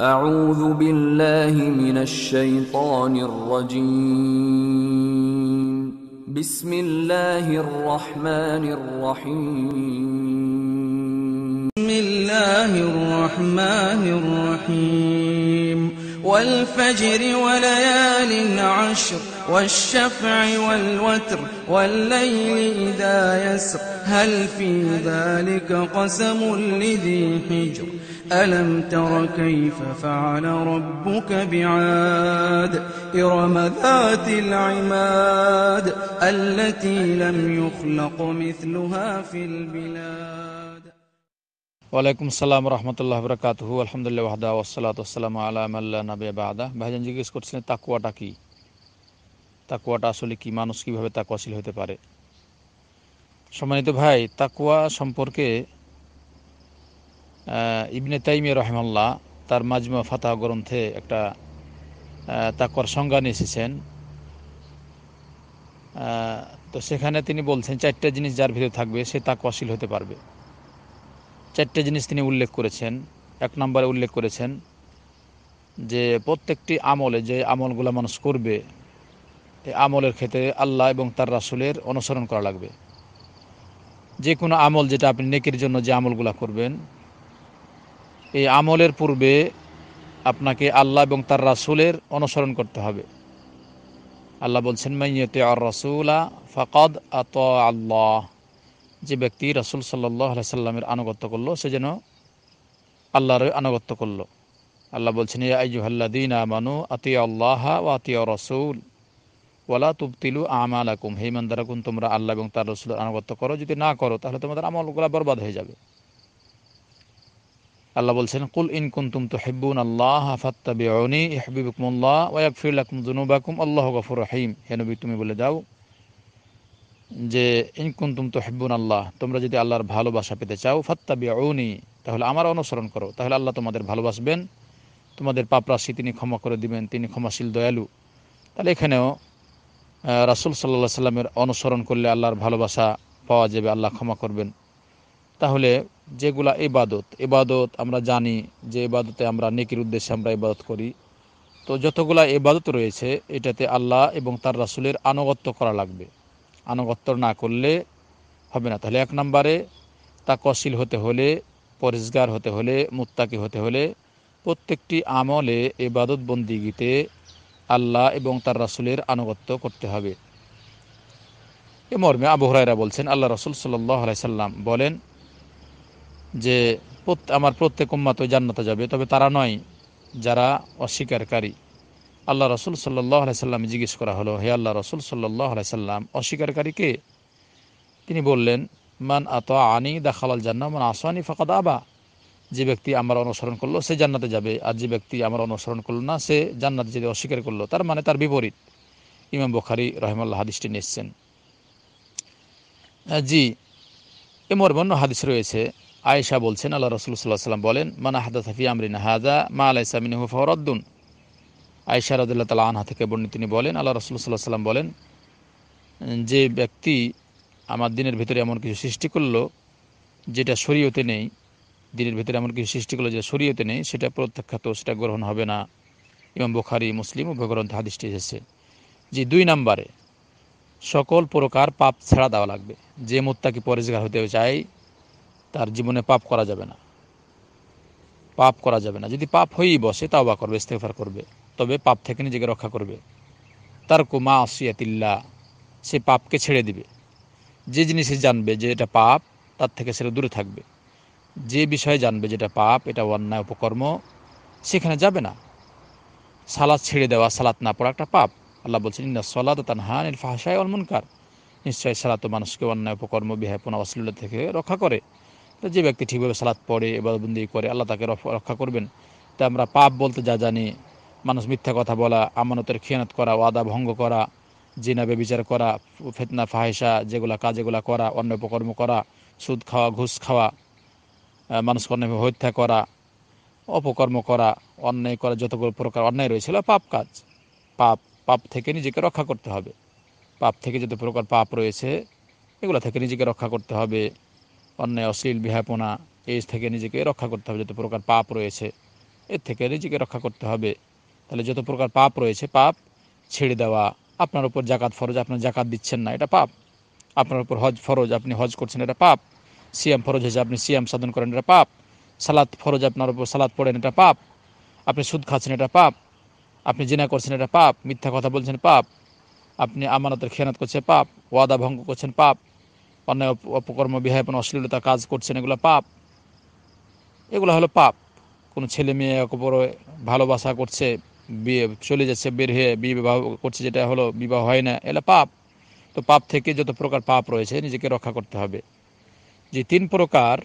أعوذ بالله من الشيطان الرجيم. بسم الله الرحمن الرحيم. بسم الله الرحمن الرحيم. والفجر وليال عشر والشفع والوتر والليل إذا يسر. هل في ذلك قسم لذي حجر؟ ألم تر كيف فعل ربك بعاد إرم ذات العماد التي لم يخلق مثلها في البلاد ওয়ালাইকুম সালাম রহমতুল্লাহ বরকাতহু আলহামদুলিল্লাহ ওয়াহদা ওসালাত ওসালাম আলাম আল্লাহ নবী বাদা ভাইজান জিজ্ঞেস করছিলেন তাকুয়াটা কি তাকুয়াটা আসলে কি মানুষ কিভাবে তাকুয়াশীল হতে পারে সম্মানিত ভাই তাকুয়া সম্পর্কে আহ, ইবনে তাইমিয়া রহমাল্লাহ তার মাজমা ফাতা গ্রন্থে একটা তাকর সংজ্ঞা নিয়ে এসেছেন তো সেখানে তিনি বলছেন, চারটা জিনিস যার ভিতরে থাকবে সে তাকুয়াশীল হতে পারবে। চারটে জিনিস তিনি উল্লেখ করেছেন। এক নম্বরে উল্লেখ করেছেন যে, প্রত্যেকটি আমলে যে আমলগুলো মানুষ করবে এই আমলের ক্ষেত্রে আল্লাহ এবং তার রাসুলের অনুসরণ করা লাগবে। যে কোনো আমল যেটা আপনি নেকির জন্য যে আমলগুলো করবেন এই আমলের পূর্বে আপনাকে আল্লাহ এবং তার রাসুলের অনুসরণ করতে হবে। আল্লাহ বলছেন মাইয়তে আর রাসুলা ফাকাদ আত আল্লাহ। যে ব্যক্তি রাসুল সাল্লাহ সাল্লামের আনুগত্য করল, সে যেন আল্লাহর আনুগত্য করল। আল্লাহ বলছেন আইজুহাল্লাদিন আমানু আতি আল্লাহ ও আতি রসুল ওয়ালা তুবতিলু আমাল আকুম হে ইমানদারাকুন তোমরা আল্লাহ এবং তার রসুলের আনুগত্য করো। যদি না করো, তাহলে তোমাদের আমলগুলো বরবাদ হয়ে যাবে। আল্লাহ বলছেন, কুল ইন কুন্তুম তো হেব্বুন আল্লাহ ফাত্তাবিউনি ইহবিবুকুমুল্লাহ ওয়া ইয়াগফির লাকুম যুনুবাকুম, আল্লাহু গফুর রহিম। হে নবী, তুমি বলে দাও যে ইনকুন্তুম তো হেব্বুন আল্লাহ, তোমরা যদি আল্লাহর ভালোবাসা পেতে চাও, ফাত্তাবিউনি, তাহলে আমার অনুসরণ করো। তাহলে আল্লাহ তোমাদের ভালোবাসবেন, তোমাদের পাপরাশি তিনি ক্ষমা করে দিবেন, তিনি ক্ষমাশীল দয়ালু। তাহলে এখানেও রাসূল সাল্লাহ সাল্লামের অনুসরণ করলে আল্লাহর ভালোবাসা পাওয়া যাবে, আল্লাহ ক্ষমা করবেন। তাহলে যেগুলা ইবাদত। ইবাদত আমরা জানি যে ইবাদতে আমরা নেকির উদ্দেশ্যে আমরা ইবাদত করি। তো যতগুলা ইবাদত রয়েছে, এটাতে আল্লাহ এবং তার রাসুলের আনুগত্য করা লাগবে। আনুগত্য না করলে হবে না। তাহলে এক নম্বরে তাকশীল হতে হলে, পরিষ্কার হতে হলে, মুত্তাকি হতে হলে প্রত্যেকটি আমলে এবাদত বন্দিগিতে আল্লাহ এবং তার রাসুলের আনুগত্য করতে হবে। এ মর্মে আবু হুরায়রা বলছেন, আল্লাহ রসুল সাল্লাহ সাল্লাম বলেন যে আমার প্রত্যেক উম্মাত ওই জান্নাতে যাবে। তবে তারা নয়, যারা অস্বীকারী। আল্লাহ রসুল সাল্লাহ সাল্লাম জিজ্ঞেস করা হলো, হে আল্লাহ রসুল সাল্লাহ সাল্লাম অস্বীকারীকে তিনি বললেন, মান আত আনি দাখালাল জান্না মান আসানি ফাকাদ আবা। যে ব্যক্তি আমার অনুসরণ করল, সে জান্নাতে যাবে। আর যে ব্যক্তি আমার অনুসরণ করল না, সে জান্নাতে যদি অস্বীকার করল। তার মানে তার বিপরীত। ইমাম বুখারি রহমাল্লাহ হাদিসটি নিয়েছেন। জি, এ মর্মন্য হাদিস রয়েছে। আয়েশা বলছেন, আল্লাহ রসুল সাল্লাহ সাল্লাম বলেন, মান হাদা সাফি আমরিন হাজা মা আলাইসা মিনহু ফরদ্দুন আয়সা রাদুল্লাহ তালা আনহা থেকে বর্ণিত তিনি বলেন, আল্লাহ রসুল সাল্লাহ সাল্লাম বলেন, যে ব্যক্তি আমার দিনের ভিতরে এমন কিছু সৃষ্টি করল, যেটা শরীয়তে নেই, দিনের ভিতরে এমন কিছু সৃষ্টি করল যেটা শরীয়তে নেই, সেটা প্রত্যাখ্যাত, সেটা গ্রহণ হবে না। ইমাম বুখারি, মুসলিম উভয় গ্রন্থ হাদিসটি এসেছে যে, দুই নাম্বারে, সকল প্রকার পাপ ছাড়া দেওয়া লাগবে। যে মুত্তাকি পরিষ্কার হতে চায় তার জীবনে পাপ করা যাবে না। পাপ করা যাবে না। যদি পাপ হয়েই বসে, তাওবা করবে ইস্তেফার করবে, তবে পাপ থেকে নিজেকে রক্ষা করবে। তার কুমা আসিয়াতিল্লা সে পাপকে ছেড়ে দিবে। যে জিনিসে জানবে যে এটা পাপ, তার থেকে সেটা দূরে থাকবে। যে বিষয়ে জানবে যেটা পাপ, এটা অন্যায় উপকর্ম, সেখানে যাবে না। সালাদ ছেড়ে দেওয়া সালাত না পড়া একটা পাপ। আল্লাহ বলছেন, ইন্না সলাদ তানহান ইল ফাহাশায় অল মুনকার। নিশ্চয় সালাত মানুষকে অন্যায় উপকর্ম বিহাপনা অশ্লীলতা থেকে রক্ষা করে। তো যে ব্যক্তি ঠিকভাবে সালাদ পড়ে এবার বন্দি করে আল্লাহ তাকে রক্ষা করবেন তা আমরা পাপ বলতে যা জানি মানুষ মিথ্যা কথা বলা আমানতের খেয়ানত করা ওয়াদা ভঙ্গ করা জিনা বেবিচার করা ফেতনা ফাহেসা যেগুলা কাজ এগুলা করা অন্য উপকর্ম করা সুদ খাওয়া ঘুষ খাওয়া আহ, মানুষকে অন্যায়ভাবে হত্যা করা অপকর্ম করা অন্যায় করা যতগুলো প্রকার অন্যায় রয়েছে এগুলো পাপ কাজ। পাপ পাপ থেকে নিজেকে রক্ষা করতে হবে। পাপ থেকে যত প্রকার পাপ রয়েছে এগুলো থেকে নিজেকে রক্ষা করতে হবে। অন্যায়, অশ্লীল বিহাপনা এই থেকে নিজেকে রক্ষা করতে হবে। যত প্রকার পাপ রয়েছে, এর থেকে নিজেকে রক্ষা করতে হবে। তাহলে যত প্রকার পাপ রয়েছে, পাপ ছেড়ে দেওয়া, আপনার উপর জাকাত ফরজ আপনার জাকাত দিচ্ছেন না, এটা পাপ। আপনার উপর হজ ফরজ, আপনি হজ করছেন, এটা পাপ। সিয়াম ফরজ হয়েছে, আপনি সিয়াম সাধন করেন, এটা পাপ। সালাদ ফরজ, আপনার উপর সালাদ পড়েন, এটা পাপ। আপনি সুদ খাচ্ছেন, এটা পাপ। আপনি জিনা করছেন, এটা পাপ। মিথ্যা কথা বলছেন, পাপ। আপনি আমানতের খেয়ানত করছেন, পাপ। ওয়াদা ভঙ্গ করছেন, পাপ। অন্যায় অপ- অপকর্ম বিহায়পন অশ্লীলতা, কাজ করছেন, এগুলো পাপ। এগুলো হলো পাপ। কোনো ছেলে মেয়ে অপরে ভালোবাসা করছে, বিয়ে চলে যাচ্ছে, বের হয়ে বিয়ে বিবাহ করছে, যেটা হলো বিবাহ হয় না, এগুলো পাপ। তো পাপ থেকে যত প্রকার পাপ রয়েছে, নিজেকে রক্ষা করতে হবে। যে তিন প্রকার,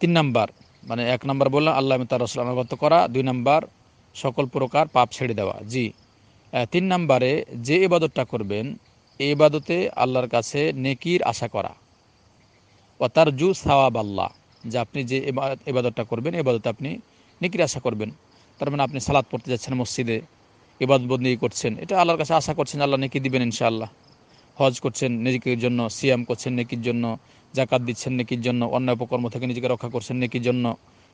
তিন নাম্বার মানে এক নাম্বার বললাম, আল্লাহ তার রসুল আনুগত্য করা। দুই নাম্বার, সকল প্রকার পাপ ছেড়ে দেওয়া। জি। তিন নাম্বারে যে ইবাদতটা করবেন এই ইবাদতে আল্লাহর কাছে নেকির আশা করা। ও তার জু সাওয়াব আল্লাহ, যে আপনি যে ইবাদতটা করবেন এবাদতে আপনি নেকির আশা করবেন। তার মানে আপনি সালাদ পড়তে যাচ্ছেন মসজিদে ইবাদত বন্দি করছেন, এটা আল্লাহর কাছে আশা করছেন, আল্লাহ নেকি দিবেন ইনশাআল্লাহ। হজ করছেন নেকির জন্য, সিয়াম করছেন নেকির জন্য জাকাত দিচ্ছেন নেকির জন্য অন্য অপকর্ম থেকে নিজেকে রক্ষা করছেন নেকির জন্য,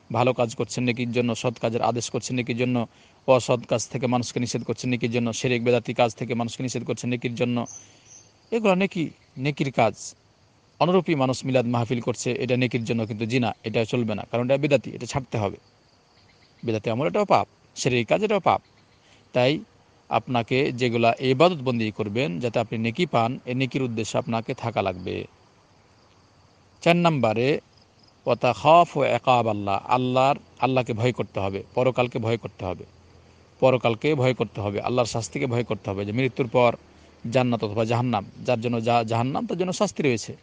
ভালো কাজ করছেন নেকির জন্য, সৎ কাজের আদেশ করছেন নেকির জন্য অসৎ কাজ থেকে মানুষকে নিষেধ করছেন নেকির জন্য শেরেক বেদাতি কাজ থেকে মানুষকে নিষেধ করছেন নেকির জন্য। এগুলো নেকি, নেকির কাজ। অনুরূপী মানুষ মিলাদ মাহফিল করছে, এটা নেকির জন্য কিন্তু জিনা, এটা চলবে না, কারণ এটা বেদাতি, এটা ছাড়তে হবে। বেদাতি আমল, এটাও পাপ শরীর কাজ, এটাও পাপ। তাই আপনাকে যেগুলা এবাদত বন্দি করবেন, যাতে আপনি নেকি পান, এ নেকির উদ্দেশ্যে আপনাকে থাকা লাগবে। চার নম্বরে ওতা খফ ও একাব আল্লাহ, আল্লাহর, আল্লাহকে ভয় করতে হবে, পরকালকে ভয় করতে হবে। পরকালকে ভয় করতে হবে, আল্লাহর শাস্তিকে ভয় করতে হবে। যে মৃত্যুর পর জান্নাত অথবা জাহান্নাম, যার জন্য যা জাহান্নাম, তার জন্য শাস্তি রয়েছে।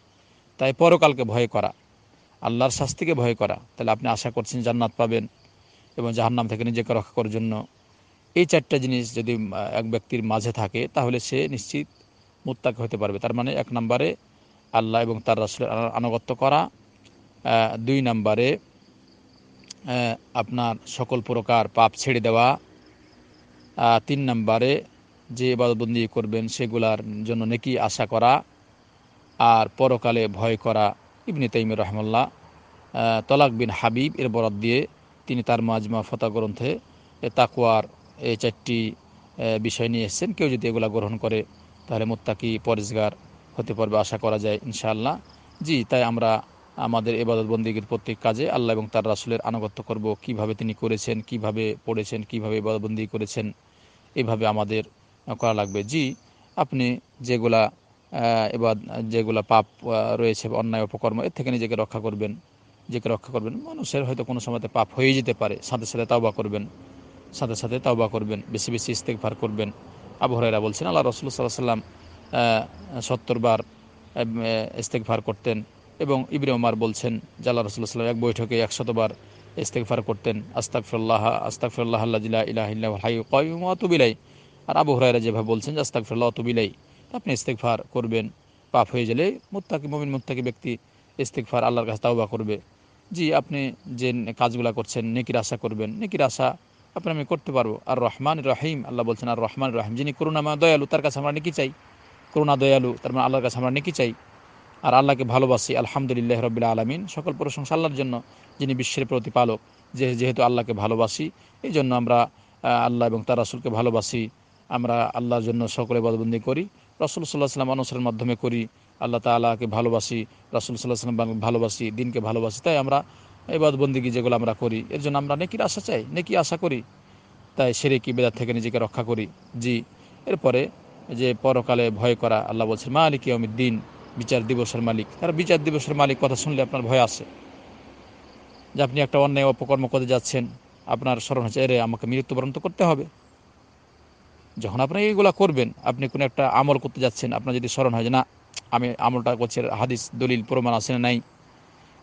তাই পরকালকে ভয় করা, আল্লাহর শাস্তিকে ভয় করা। তাহলে আপনি আশা করছেন জান্নাত পাবেন এবং জাহান্নাম থেকে নিজেকে রক্ষা করার জন্য। এই চারটা জিনিস যদি এক ব্যক্তির মাঝে থাকে, তাহলে সে নিশ্চিত মুত্তাক হতে পারবে। তার মানে এক নম্বরে আল্লাহ এবং তার রাসুলের আনা- আনুগত্য করা দুই নম্বরে আপনার সকল প্রকার পাপ ছেড়ে দেওয়া তিন নম্বরে যে ইবাদতবন্দি করবেন সেগুলার জন্য নেকি আশা করা আর পরকালে ভয় করা ইবনে তাইম রহমল্লা তলাক বিন হাবিব এর বরাদ দিয়ে তিনি তার মাজমা ফতা গ্রন্থে তাকুয়ার এই চারটি বিষয় নিয়ে এসেছেন। কেউ যদি এগুলা গ্রহণ করে, তাহলে মোত্তাকি পরিষ্কার হতে পারবে আশা করা যায় ইনশাআল্লাহ। জি, তাই আমরা আমাদের এবাদত বন্দীগীর প্রত্যেক কাজে আল্লাহ এবং তার রাসুলের আনুগত্য করব। কীভাবে তিনি করেছেন, কীভাবে পড়েছেন, কীভাবে ইবাদতবন্দি করেছেন এভাবে আমাদের করা লাগবে। জি, আপনি যেগুলা এবার যেগুলা পাপ রয়েছে অন্যায় অপকর্ম, এর থেকে নিজেকে রক্ষা করবেন। নিজেকে রক্ষা করবেন। মানুষের হয়তো কোনো সময়তে পাপ হয়ে যেতে পারে। সাথে সাথে তাওবা করবেন। সাথে সাথে তাওবা করবেন। বেশি বেশি ইস্তেকভার করবেন। আবু হরাইরা বলছেন, আল্লাহ রসুল সাল্লাহ সাল্লাম সত্তর বার ইস্তেকভার করতেন এবং ইবনে ওমার বলছেন আল্লাহ রসুল্লাহ সাল্লাম এক বৈঠকে একশতবার ইস্তেকভার করতেন আস্তাকফিরুল্লাহ আস্তাকফিরুল্লাহ আল্লাহ ইলাহ ইল্লাহ হাই কয়ুম অতুবিলাই আর আবু হরাইরা যেভাবে বলছেন যে আস্তাকফিরুল্লাহ অতুবিলাই আপনি ইস্তেকভার করবেন, পাপ হয়ে গেলে মুত্তাকি, মমিন মুত্তাকি ব্যক্তি ইস্তেকভার আল্লাহর কাছে তাওবা করবে। জি, আপনি যে কাজগুলা করছেন, নেকির আশা করবেন, নেকির আশা আপনি আমি করতে পারব। আর রহমান রহিম, আল্লাহ বলছেন, আর রহমান রহিম, যিনি করুণাময় দয়ালু, তার কাছে আমরা নেকি চাই। করুণা দয়ালু, তার মানে আল্লাহর কাছে আমরা নেকি চাই। আর আল্লাহকে ভালোবাসি, আলহামদুলিল্লাহ রবিল্লা আলমিন, সকল প্রশংসা আল্লাহর জন্য। যিনি বিশ্বের প্রতিপালক, যে যেহেতু আল্লাহকে ভালোবাসি এই জন্য আমরা আল্লাহ এবং তার রাসুলকে ভালোবাসি। আমরা আল্লাহর জন্য সকলে বদবন্দি করি, রসুল সাল্লাহ সাল্লাম অনুসরণের মাধ্যমে করি, আল্লাহ তালাকে ভালোবাসি, রাসুল সাল্লাহ সাল্লাম ভালোবাসি, দিনকে ভালোবাসি, তাই আমরা এবাদ বন্দিগি যেগুলো আমরা করি, এর জন্য আমরা নেকির আশা চাই, নেকি আশা করি। তাই সেরে কি বেদার থেকে নিজেকে রক্ষা করি। জি, এরপরে যে পরকালে ভয় করা, আল্লাহ বলছেন, মালিক ইয়মির দিন বিচার দিবসের মালিক। তার বিচার দিবসের মালিক, কথা শুনলে আপনার ভয় আসে। যে আপনি একটা অন্যায় অপকর্ম করে যাচ্ছেন আপনার স্মরণ হচ্ছে এরে আমাকে মৃত্যুবরণ তো করতে হবে। যখন আপনি এইগুলা করবেন আপনি কোনো একটা আমল করতে যাচ্ছেন আপনার যদি স্মরণ হয় যে না আমি আমলটা করছি হাদিস দলিল প্রমাণ আছে না নাই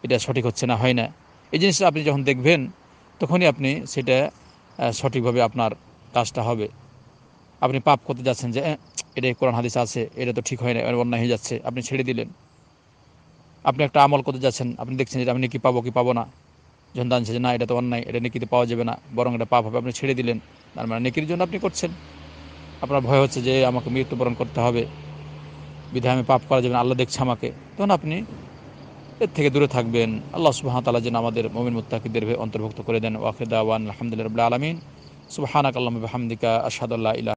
এটা সঠিক হচ্ছে না হয় না। এই জিনিসটা আপনি যখন দেখবেন তখনই আপনি সেটা সঠিকভাবে আপনার কাজটা হবে। আপনি পাপ করতে যাচ্ছেন যে "এহ, এটা কোরআন হাদিস আছে এটা তো ঠিক হয় না অন্যায় হয়ে যাচ্ছে। আপনি ছেড়ে দিলেন। আপনি একটা আমল করতে যাচ্ছেন আপনি দেখছেন যে আমি কি পাবো কি পাবো না? যখন জানছে যে, না, এটা তো অন্যায়, এটা নেকিতে পাওয়া যাবে না, বরং এটা পাপ হবে। আপনি ছেড়ে দিলেন। তার মানে নেকির জন্য আপনি করছেন। আপনার ভয় হচ্ছে যে, আমাকে মৃত্যুবরণ করতে হবে। বিধায় আমি পাপ করা যাবে না, আল্লাহ দেখছে আমাকে। তখন আপনি এর থেকে দূরে থাকবেন। আল্লাহ সুবাহ তালা যেন আমাদের মমিন মুত্তাকিদের অন্তর্ভুক্ত করে দেন। ওয়াকিদা ওয়ান আলহামদুলিল্লাহ আলমিন। সুবাহানাক আল্লাহ হামদিকা আসাদুল্লাহ ইলা